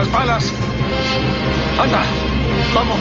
las balas. Anda, vamos.